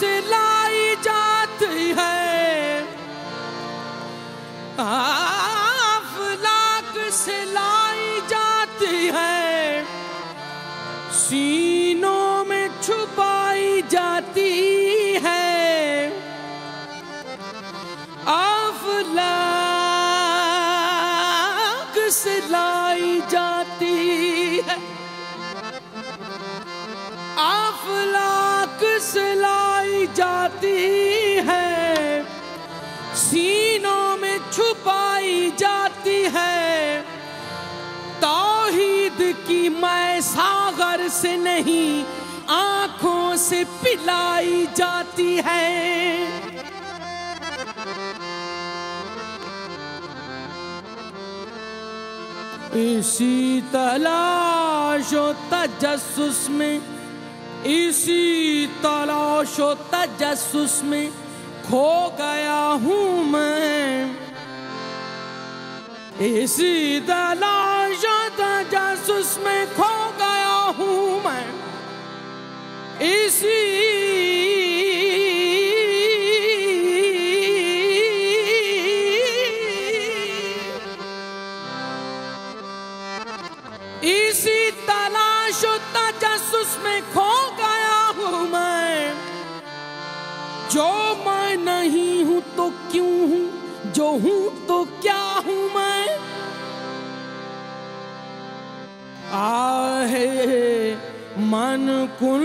से सीनों में छुपाई जाती है। अफलाक से लाई जाती है। अफलाक से लाई जाती है। सीनों में छुपाई जाती है। नहीं, आँखों से पिलाई जाती है। इसी तलाश तजस्स में, इसी तलाश तजस्स में खो गया हूँ मैं। इसी तलाश तजस्स में खो गया हूँ मैं। इसी इसी तलाश तजस्स में खो गया हूँ मैं। जो मैं नहीं हूँ तो क्यों हूँ? जो हूँ तो क्या हूँ मैं? आहे मन कुल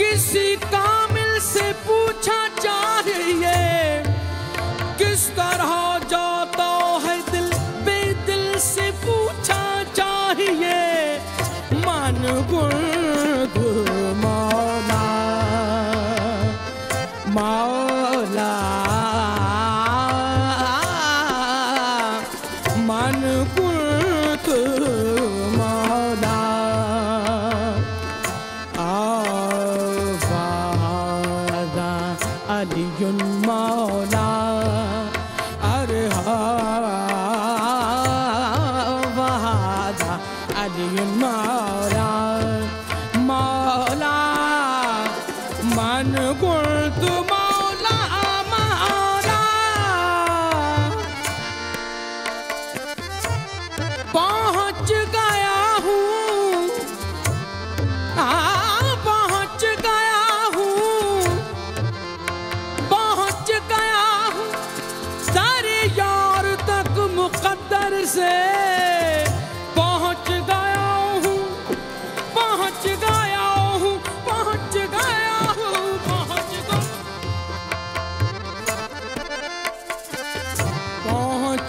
किसी कामिल से पूछा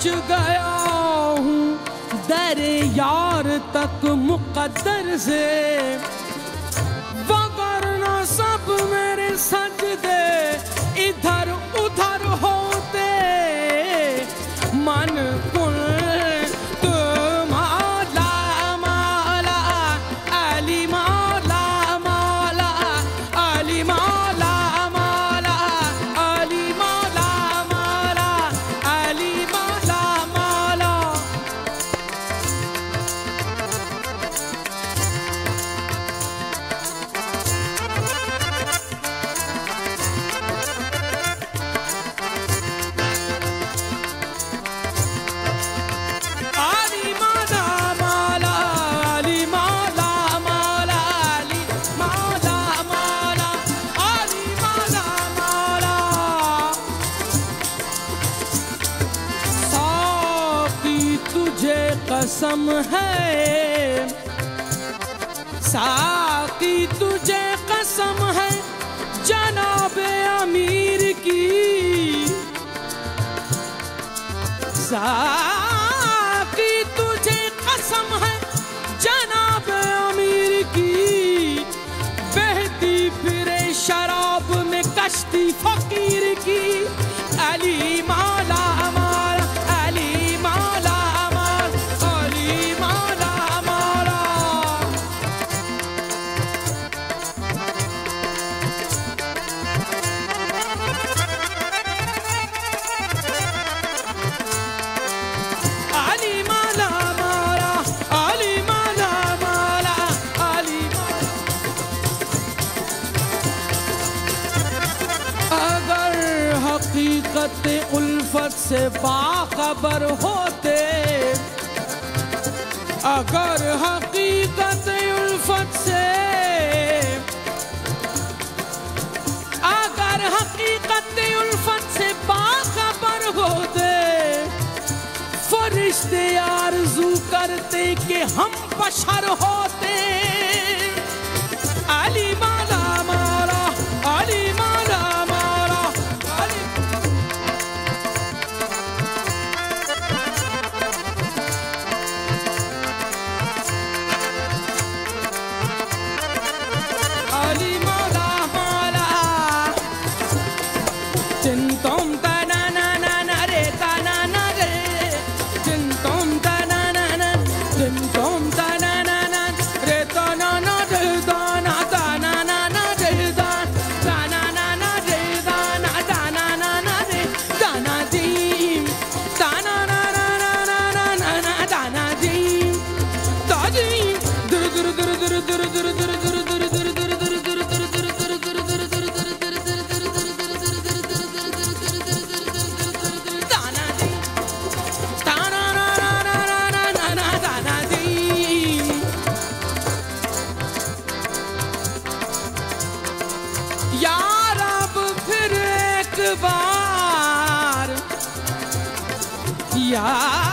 पहुँच गया हूँ दर यार तक मुकद्दर से। कम है। साकी तुझे कसम है जनाब अमीर की। साकी तुझे कसम है हकीकत से बाखबर होते, अगर हकीकत उल्फत से, अगर हकीकत उल्फत से बाखबर होते, फरिश्ते आरज़ू करते कि हम बशर होते। यार अब फिर एक बार। यार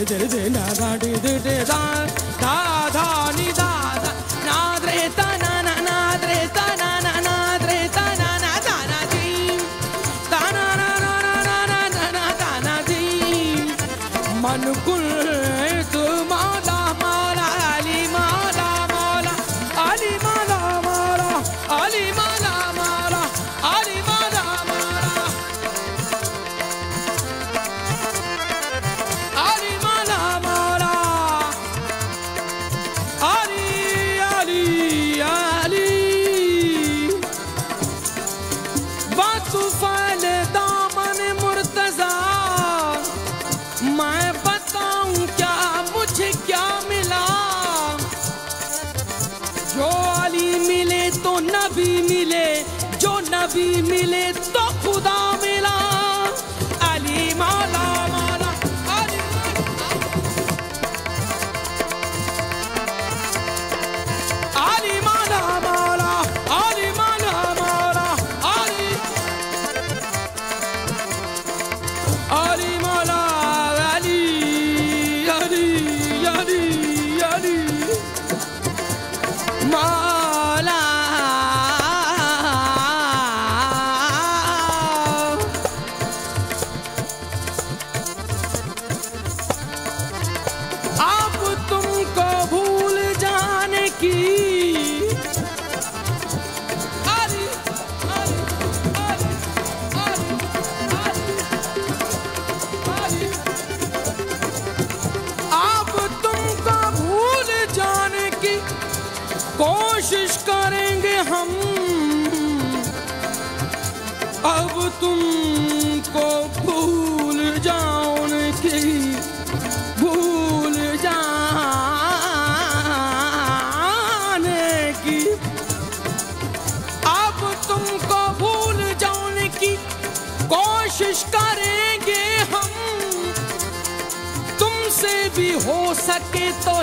జరి జరి జరి దా దా డి డి డి దా దా దా నీ नबी मिले जो नबी मिले तो खुदा अब तुमको भूल जाने की भूल जाने की। अब तुमको भूल जाने की कोशिश करेंगे हम। तुमसे भी हो सके तो